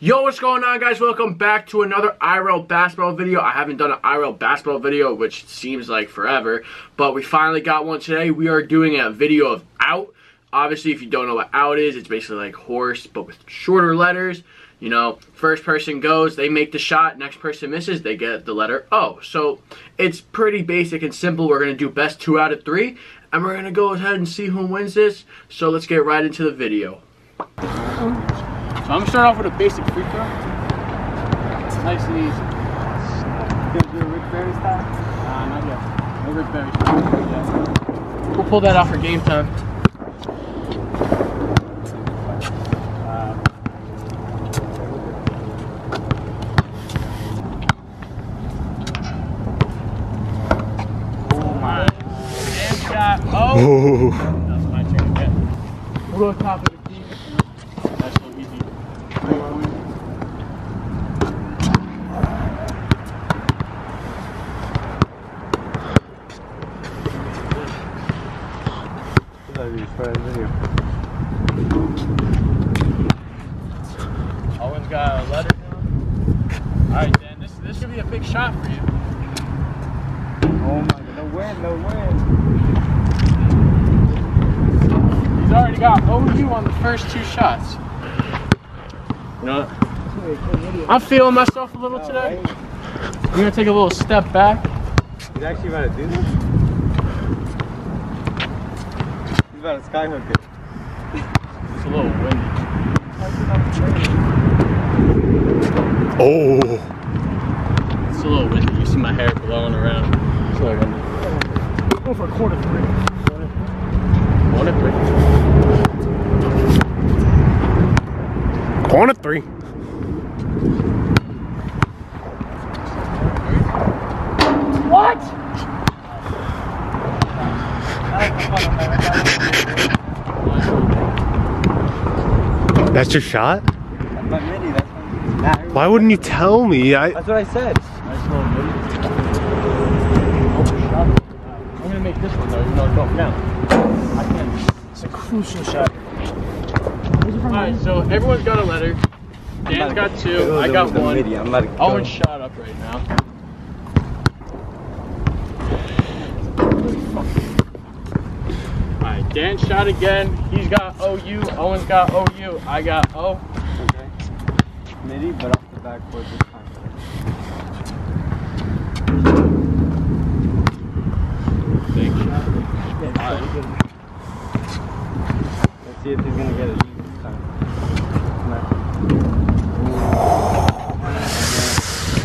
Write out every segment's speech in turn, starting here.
Yo, what's going on guys? Welcome back to another IRL basketball video. I haven't done an IRL basketball video, which seems like forever, but we finally got one today. We are doing a video of out. Obviously, if you don't know what out is, it's basically like horse, but with shorter letters. You know, first person goes, they make the shot, next person misses, they get the letter O. So it's pretty basic and simple. We're going to do best two out of three, and we're going to go ahead and see who wins this. So let's get right into the video. So I'm to start off with a basic free throw. It's nice and easy. Gonna do a Rick Barry style? Nah, not yet. No Rick Barry style. We'll pull that off for game time. Oh my. Damn shot. Oh! That's my turn again. We'll go top of the key. That's so easy. Three point. Owen's got a letter down. Alright, Dan, this this could be a big shot for you. Oh my god, no win, no win. He's already got OU on the first two shots. You know? I'm feeling myself a little today. I'm gonna take a little step back. He's actually about to do this? He's about to skyhook it. It's a little windy. Oh, It's a little windy. You see my hair blowing around. It's a little windy. Go for a quarter three. One and three. corner three. That's your shot? My mini, that's what nah, Why wouldn't you tell me? I That's what I said. Nice little windy. Oh, shot. I'm gonna make this one though, even though it's going down. I can. It's a crucial shot. Alright, so everyone's got a letter. Dan's got two. I got one. I'm about to go. Owen's shot up right now. Alright, Dan shot again. He's got OU. Owen's got OU. I got O. Okay. Midi, but off the backboard this time. Big shot. Let's see if he's gonna get it this time.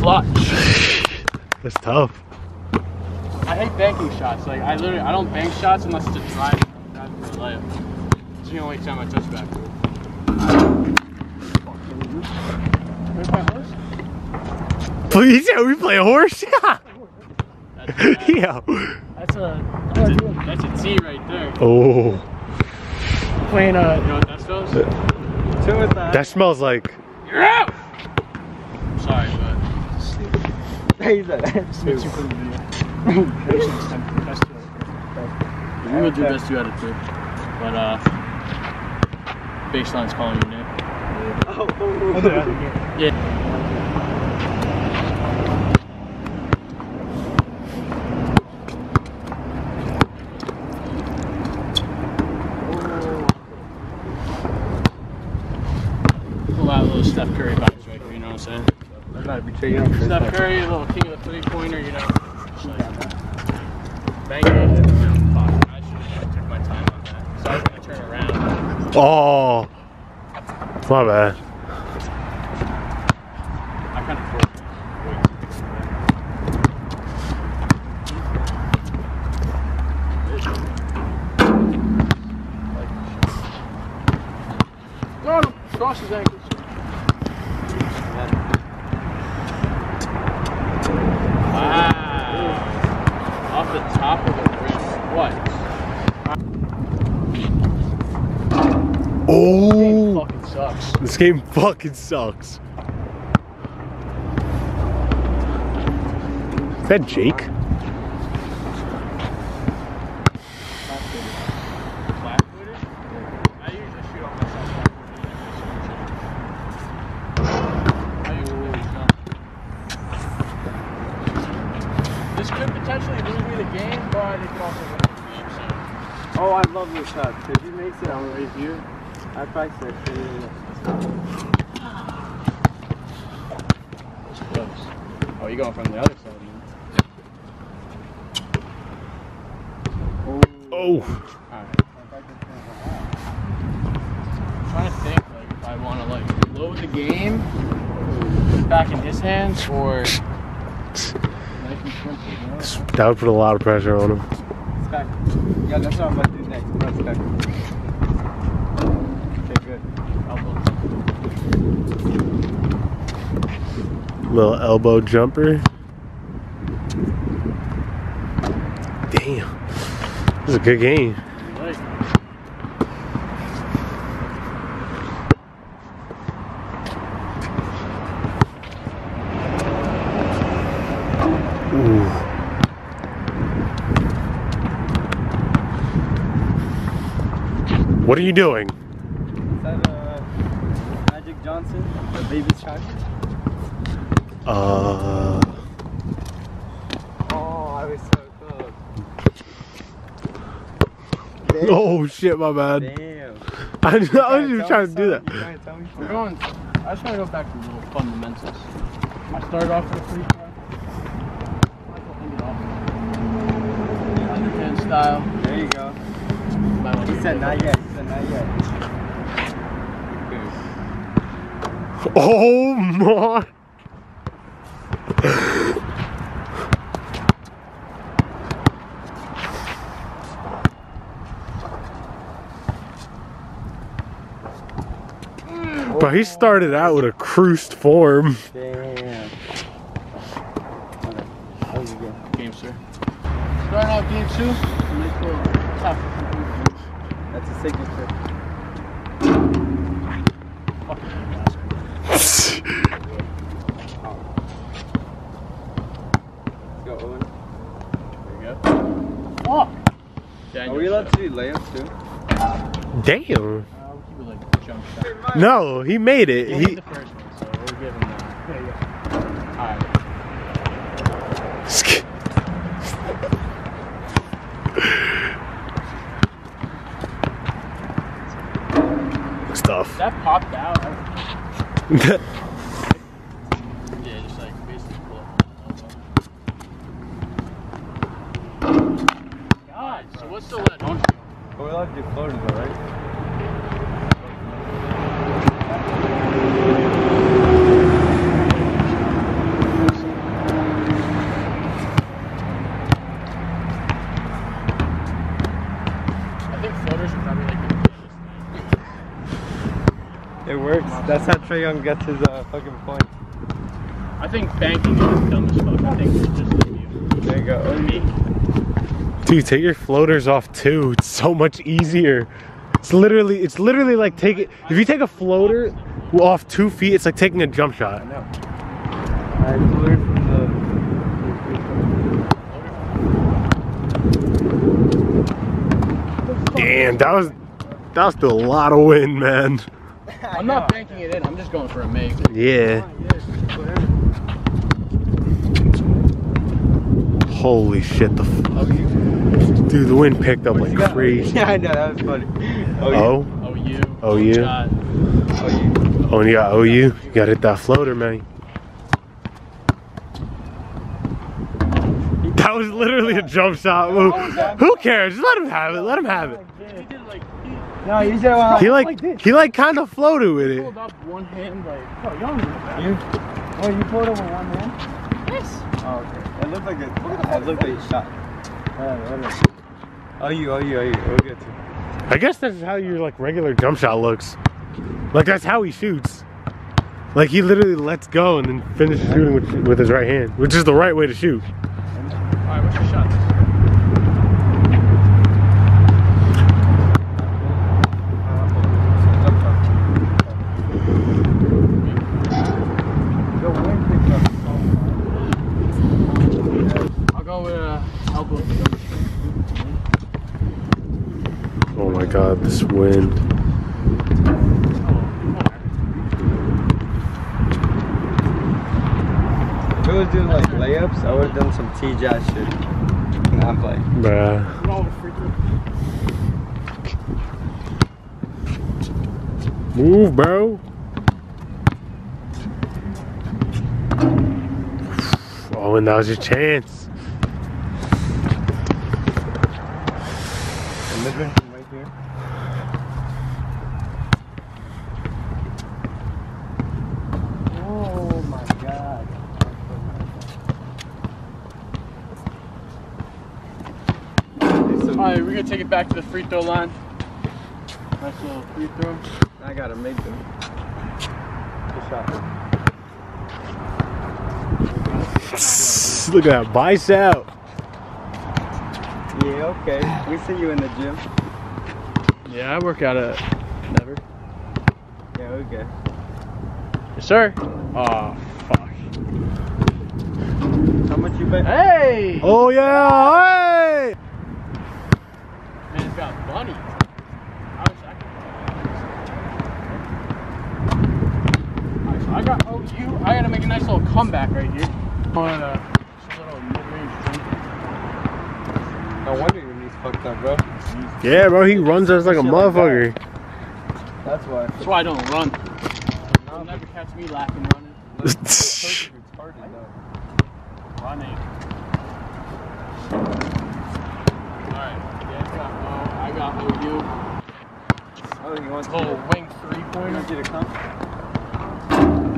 Clutch. that's tough. I hate banking shots. Like I literally, I don't bank shots unless it's a drive, drive for a layup. It's the only time I touch back. Where's? Please, yeah, we play a horse. Yeah. That's, a, yeah. That's a. that's, a, that's a T right there. Oh, Playing You uh, know what that spells? Two with that. that smells like. You're out. I'm sorry, but He's a too for the video. That's two. we will do best two out of three. But uh, baseline's calling your name. Oh, I'll do that again. Yeah. Pull out a little Steph Curry vibes right here, you know what I'm saying? I'm about to betray you. on Steph Curry, a little king of the three pointer, you know. Just like, bang it. Around. Oh, my sucks. This game fucking sucks. Is that Jake? This could potentially me the game, but it could also. Oh, I love this shot, because he makes it on the review. I practice it. Yeah, yeah, It's close. Oh, you're going from the other side, man. Oh. I'm trying to think like if I want to like load the game, back in his hands, or nice and simple. You know? That would put a lot of pressure on him. Yeah, that's what I'm about to do next. Okay, good. Little elbow jumper. Damn. This is a good game. What are you doing? Is that uh, Magic Johnson, the baby shark? Uh. Oh, I was so close. Oh shit, my bad. Damn. I, I was just trying to do that. You trying to tell me we're going. I just want to go back to the little fundamentals. I started off with a free throw. Michael ended off. Underhand style. There you go. He said not yet. He said not yet. Oh my. But he started out with a cruised form. Damn. Okay. That was. Game, sir. Starting out game two. Nice little top. That's a signature. Fucking basketball. Let's go, Owen. There you go. Fuck. Are we allowed to do layups too? Damn. Uh, we'll keep it like. No, he made it. He He hit the first one, so we'll him that. There you go. Alright. stuff. That popped out. I- Yeah, just like basically pull up. the elbow. God, so what's the let on? But we're allowed to do floaters though, right? I think floaters are probably like the easiest thing. It works. That's how Trae Young gets his uh, fucking point. I think banking is dumb as fuck. I think it's just you. There you go. Me. Dude, take your floaters off too. It's so much easier. It's literally, it's literally like taking. If you take a floater off two feet, it's like taking a jump shot. I know. I learned from Damn, that was that was still a lot of wind, man. the. I'm not banking it in. I'm just going for a make. Yeah. Holy shit, the f- dude, the wind picked up like crazy. Yeah, I know. That was funny. Oh, you. Oh, Oh, you. Oh, you. Oh, you. oh, and you got OU. You got to hit that floater, man. That was literally a jump shot. Who, who cares? Just let him have it. Let him have it. No, you said well, He like he like kind of floated with it. pulled up one hand like, oh, you don't need that. You? Oh, you pulled it with one hand? Yes. Oh, okay. It looked like a. It looked like a shot. Oh, you. Oh, you. Oh, you. We'll get to. I guess that's how your like regular jump shot looks. Like that's how he shoots. Like he literally lets go and then finishes shooting with, with his right hand, which is the right way to shoot. All right, what's your shot? The wind picked up. I'll go with uh, elbow. Oh my god, this wind. If it was doing like layups, I would have done some T jazz shit. I'm playing. Bruh. We're all free throw. Move, bro. Oh, and that was your chance. The mid-range from right here. Oh my god. All right, we're gonna take it back to the free throw line. Nice little free throw. I gotta make them. Good shot. Look at that bicep. Yeah, okay. We see you in the gym. Yeah, I work out at never. Yeah, okay. Yes, sir. Oh, fuck. How much you bet? Hey! Oh yeah! Hey! Man, it's got bunny. I wish I could. Alright, so I got OU. I gotta make a nice little comeback right here. On uh, a little mid-range. No wonder your knees fucked up, bro. Yeah, bro, he runs us like a Shit like that. motherfucker. That's why. That's why I don't run. You'll never catch me laughing running. retarded though. Running. Alright, yeah, it's got O. I got OU. Oh, you want Little to? wing three-pointer. want you to come?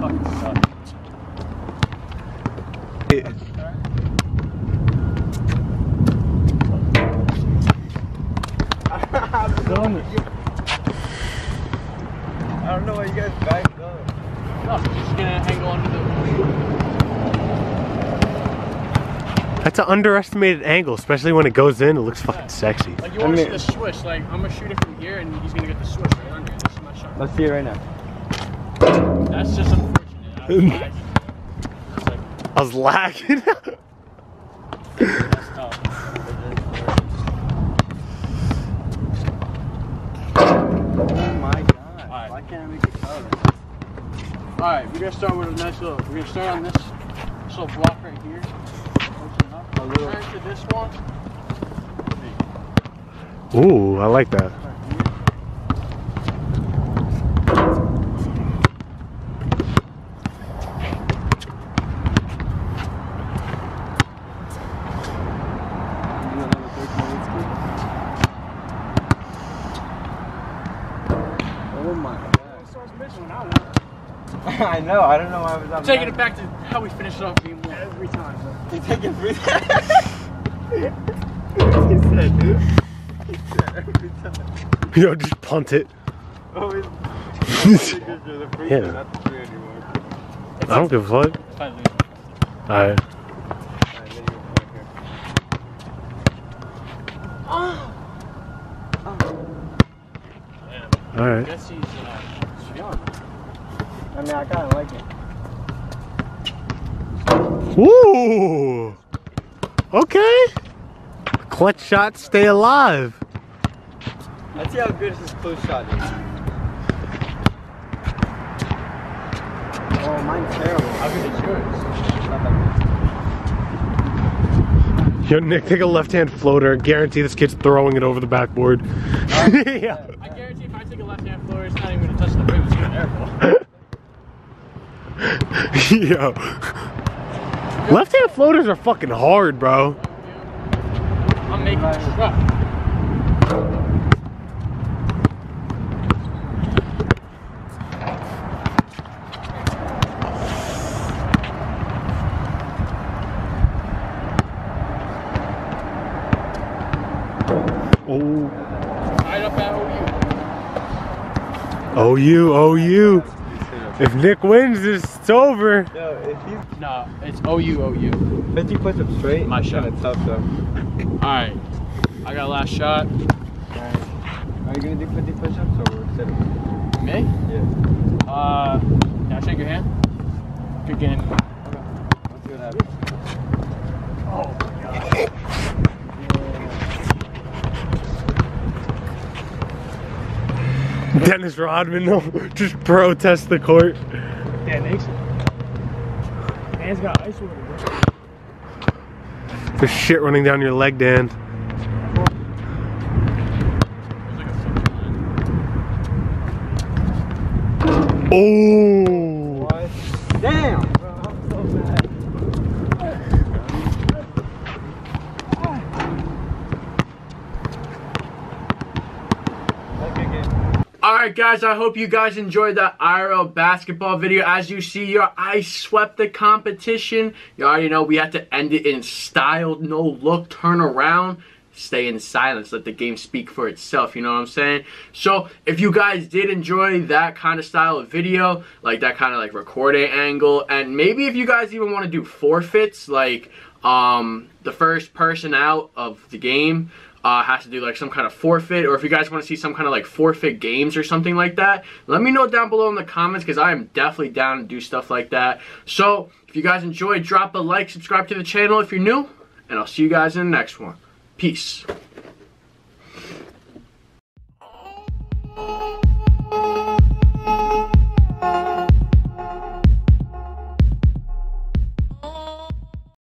Fucking suck. It. I don't know why you guys backed up. No, just gonna angle under the. That's an underestimated angle, especially when it goes in. It looks fucking sexy. Like you I want to mean- see the swish. Like I'm gonna shoot it from here, and he's gonna get the swish right under. it. This is my shot. Let's see it right now. That's just unfortunate. I was lagging. I was lagging. that's tough. Oh my god. Alright. Why can't I make it color? All right, we're gonna start with a nice little. We're gonna start on this, this little block right here. Open up. A little- Turn to this one. Ooh, I like that. Right here. Do another 13 minutes, kid. Oh my god. I know, I don't know why I was on Taking it back to how we finished off game one. Every time. You taking free He said, dude. He said every time. Yo, just punt it. Oh, it's. It's free Yeah. throw, not the free anymore. I don't give a fuck. If Alright. Alright, then you go back here. Alright. Guess he's he's feeling it. I mean, I kind of like it. Ooh. Okay. Clutch shots stay alive. Let's see how good his close shot is. Oh, mine's terrible. How good is yours? Not that Yo, Nick, take a left-hand floater. Guarantee this kid's throwing it over the backboard. yeah. I guarantee if I take a left hand floater, it's not even gonna touch the rim. It's gonna airball. Yo. Left-hand floaters are fucking hard, bro. I'm making a truck. Oh. Right up at OU. Oh, you, oh, you. If Nick wins this, it's over. Yo, if he's No, it's OU, OU. 50 push up straight, My shot. kinda tough though. Alright. I got a last shot. Alright. Are you gonna do 50 push ups or set it? Me? Yeah. Uh, can I shake your hand? Good game. Let's see what happens. Oh, Dennis Rodman, no, just protest the court. Yeah, Nick's. Man's got ice water. There's shit running down your leg, Dan. There's like a center line. Oh. What? Damn! Bro, I'm so bad. Like again. Alright guys, I hope you guys enjoyed that IRL basketball video. As you see here, I swept the competition. You already know we had to end it in style, no look, turn around, stay in silence, let the game speak for itself, you know what I'm saying? So, if you guys did enjoy that kind of style of video, like that kind of like recording angle, and maybe if you guys even want to do forfeits, like um, the first person out of the game, uh, has to do like some kind of forfeit, or if you guys want to see some kind of like forfeit games or something like that, let me know down below in the comments because I am definitely down to do stuff like that. So if you guys enjoyed, drop a like, subscribe to the channel if you're new, and I'll see you guys in the next one. Peace.